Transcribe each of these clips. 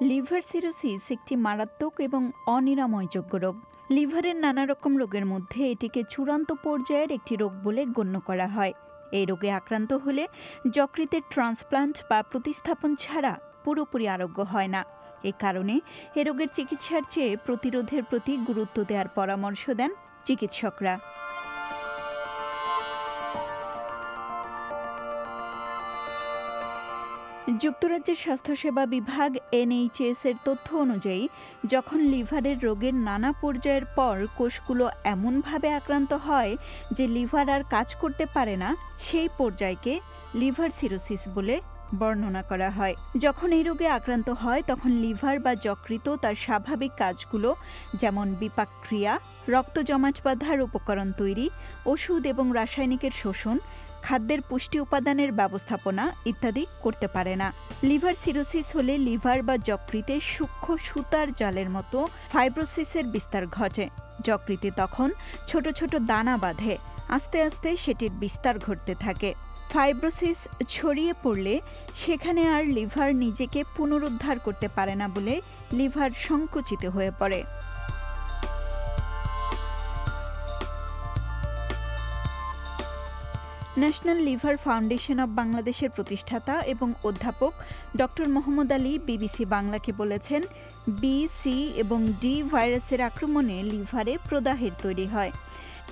Liver cirrhosis একটি মারাত্মক এবং অনিরাময়যোগ্য রোগ। লিভারের নানা রকম রোগের মধ্যে এটিকে চূড়ান্ত পর্যায়ের একটি রোগ বলে গণ্য করা হয়। এই রোগে আক্রান্ত হলে যকৃতের ট্রান্সপ্লান্ট বা প্রতিস্থাপন ছাড়া পুরোপুরি আরোগ্য হয় না। এ কারণে এ রোগের চিকিৎসার চেয়ে প্রতিরোধের প্রতি গুরুত্ব দেওয়ার পরামর্শ দেন চিকিৎসকরা। যুক্তরাজ্যের স্বাস্থ্যসেবা বিভাগ এনএইচএস এর তথ্য অনুযায়ী, যখন লিভারের রোগের নানা পর্যায়ের পর কোষগুলো এমনভাবে আক্রান্ত হয় যে লিভার আর কাজ করতে পারে না, সেই পর্যায়কে লিভার সিরোসিস বলে বর্ণনা করা হয়। যখন এই রোগে আক্রান্ত হয়, তখন লিভার বা যকৃত তার স্বাভাবিক কাজগুলো যেমন বিপাক ক্রিয়া রক্ত জমাট বাঁধার উপকরণ তৈরি, ওষুধ এবং রাসায়নিকের শোষণ খাদ্যের পুষ্টি উপাদানের ব্যবস্থাপনা ইত্যাদি করতে পারে না। লিভার সিরোসিস হলে লিভার বা যকৃতে সূক্ষ্ম সুতার জালের মতো ফাইব্রোসিসের বিস্তার ঘটে। যকৃতে তখন ছোট ছোট দানা বাঁধে। আস্তে আস্তে সেটির বিস্তার ঘটতে থাকে। ফাইব্রোসিস ছড়িয়ে পড়লে সেখানে আর লিভার নিজেকে পুনরুদ্ধার করতে পারে না বলে লিভার সংকুচিত হয়ে পড়ে। ন্যাশনাল লিভার ফাউন্ডেশন অব বাংলাদেশের প্রতিষ্ঠাতা এবং অধ্যাপক ডক্টর মোহাম্মদ আলী বিবিসি বাংলাকে বলেছেন, বি, সি এবং ডি ভাইরাসের আক্রমণে লিভারে প্রদাহের তৈরি হয়।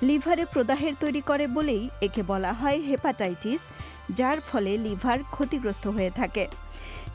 লিভারে প্রদাহের তৈরি করে বলেই একে বলা হয় হেপাটাইটিস, যার ফলে লিভার ক্ষতিগ্রস্ত হয়ে থাকে।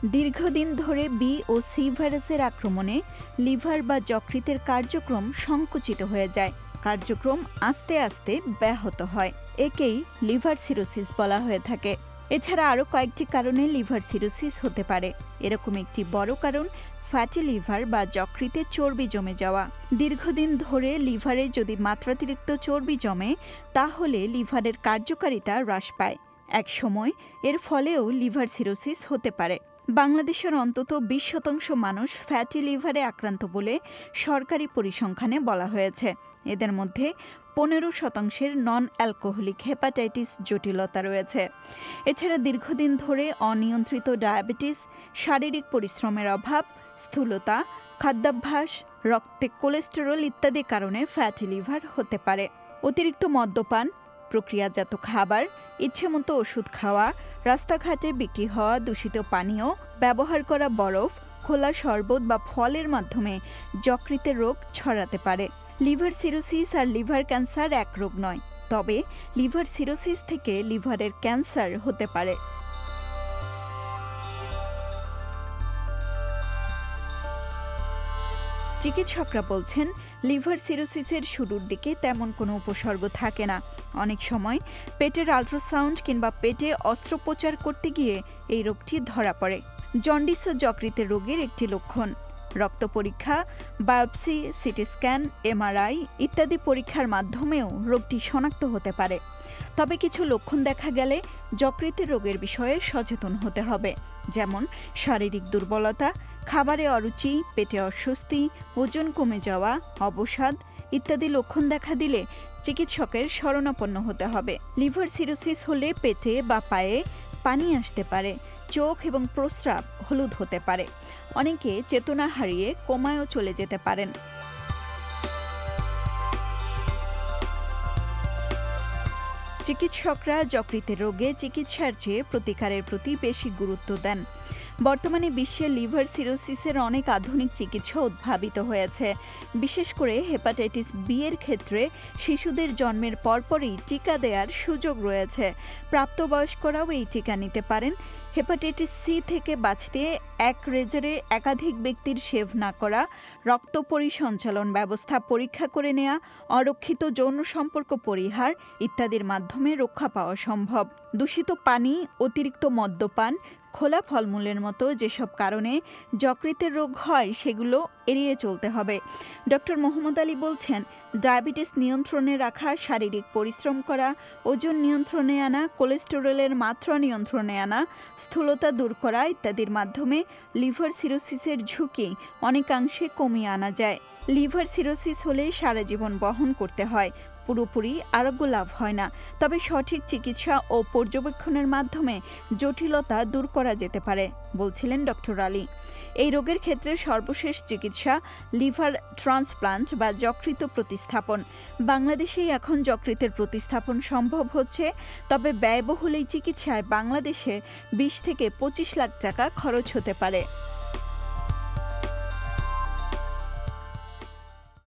দীর্ঘদিন ধরে বি ও সি ভাইরাসের আক্রমণে লিভার বা যকৃতের কার্যক্রম সংকুচিত হয়ে যায়। কার্যক্রম আস্তে আস্তে ব্যাহত হয়। একেই লিভার সিরোসিস বলা হয়ে থাকে। এছাড়া আরও কয়েকটি কারণে লিভার সিরোসিস হতে পারে। এরকম একটি বড় কারণ, ফ্যাটি লিভার বা যকৃতে চর্বি জমে যাওয়া। দীর্ঘদিন ধরে লিভারে যদি মাত্রাতিরিক্ত চর্বি জমে, তাহলে লিভারের কার্যকারিতা হ্রাস পায়। এক সময় এর ফলেও লিভার সিরোসিস হতে পারে। বাংলাদেশের অন্তত বিশ শতাংশ মানুষ ফ্যাটি লিভারে আক্রান্ত বলে সরকারি পরিসংখ্যানে বলা হয়েছে। এদের মধ্যে পনেরো শতাংশের নন অ্যালকোহলিক হেপাটাইটিস জটিলতা রয়েছে। এছাড়া দীর্ঘদিন ধরে অনিয়ন্ত্রিত ডায়াবেটিস শারীরিক পরিশ্রমের অভাব, স্থূলতা, খাদ্যাভ্যাস, রক্তে কোলেস্টেরল ইত্যাদি কারণে ফ্যাটি লিভার হতে পারে। অতিরিক্ত মদ্যপান প্রক্রিয়াজাত খাবার, ইচ্ছেমতো ওষুধ খাওয়া, রাস্তাঘাটে বিক্রি হওয়া দূষিত পানীয়, ব্যবহার করা বরফ, খোলা শরবত বা ফলের মাধ্যমে যকৃতের রোগ ছড়াতে পারে। লিভার সিরোসিস আর লিভার ক্যান্সার এক রোগ নয়, তবে লিভার সিরোসিস থেকে লিভারের ক্যান্সার হতে পারে। চিকিৎসকরা বলছেন, লিভার সিরোসিসের শুরুর দিকে তেমন কোনো উপসর্গ থাকে না। অনেক সময় পেটের আলট্রাসাউন্ড কিংবা পেটে অস্ত্রোপচার করতে গিয়ে এই রোগটি ধরা পড়ে। জন্ডিস যকৃতের রোগের একটি লক্ষণ। রক্ত পরীক্ষা, বায়োপসি, সিটি স্ক্যান, এমআরআই ইত্যাদি পরীক্ষার মাধ্যমেও রোগটি শনাক্ত হতে পারে। তবে কিছু লক্ষণ দেখা গেলে যকৃতের রোগের বিষয়ে সচেতন হতে হবে, যেমন শারীরিক দুর্বলতা, খাবারে অরুচি, পেটে অস্বস্তি, ওজন কমে যাওয়া, অবসাদ ইত্যাদি লক্ষণ দেখা দিলে চিকিৎসকের শরণাপন্ন হতে হবে। লিভার সিরোসিস হলে পেটে বা পায়ে পানি আসতে পারে, চোখ এবং প্রস্রাব হলুদ হতে পারে। অনেকে চেতনা হারিয়ে কোমায়ও চলে যেতে পারেন। চিকিৎসকরা যকৃতের রোগে চিকিৎসার চেয়ে প্রতিকারের প্রতি বেশি গুরুত্ব দেন। বর্তমানে বিশ্বে লিভার সিরোসিসের অনেক আধুনিক চিকিৎসা উদ্ভাবিত হয়েছে। বিশেষ করে হেপাটাইটিস বি এর ক্ষেত্রে শিশুদের জন্মের পরপরই টিকা দেওয়ার সুযোগ রয়েছে। প্রাপ্তবয়স্করাও এই টিকা নিতে পারেন। হেপাটাইটিস সি থেকে বাঁচতে এক রেজারে একাধিক ব্যক্তির সেভ না করা, রক্ত পরিসঞ্চালন ব্যবস্থা পরীক্ষা করে নেওয়া অরক্ষিত যৌন সম্পর্ক পরিহার ইত্যাদির মাধ্যমে রক্ষা পাওয়া সম্ভব। দূষিত পানি, অতিরিক্ত মদ্যপান, খোলা ফলমূলের মতো যেসব কারণে যকৃতের রোগ হয়, সেগুলো এড়িয়ে চলতে হবে। ডক্টর মোহাম্মদ আলী বলছেন, ডায়াবেটিস নিয়ন্ত্রণে রাখা, শারীরিক পরিশ্রম করা, ওজন নিয়ন্ত্রণে আনা, কোলেস্টেরলের মাত্রা নিয়ন্ত্রণে আনা, স্থূলতা দূর করা ইত্যাদির মাধ্যমে লিভার সিরোসিসের ঝুঁকি অনেকাংশে কমিয়ে আনা যায়। লিভার সিরোসিস হলে সারা জীবন বহন করতে হয়, পুরোপুরি আরোগ্য লাভ হয় না। তবে সঠিক চিকিৎসা ও পর্যবেক্ষণের মাধ্যমে জটিলতা দূর করা যেতে পারে, বলছিলেন ডক্টর আলী। এই রোগের ক্ষেত্রে সর্বশেষ চিকিৎসা, লিভার ট্রান্সপ্লান্ট বা যকৃত প্রতিস্থাপন। বাংলাদেশেই এখন যকৃতের প্রতিস্থাপন সম্ভব হচ্ছে, তবে ব্যয়বহুল এই চিকিৎসায় বাংলাদেশে বিশ থেকে পঁচিশ লাখ টাকা খরচ হতে পারে।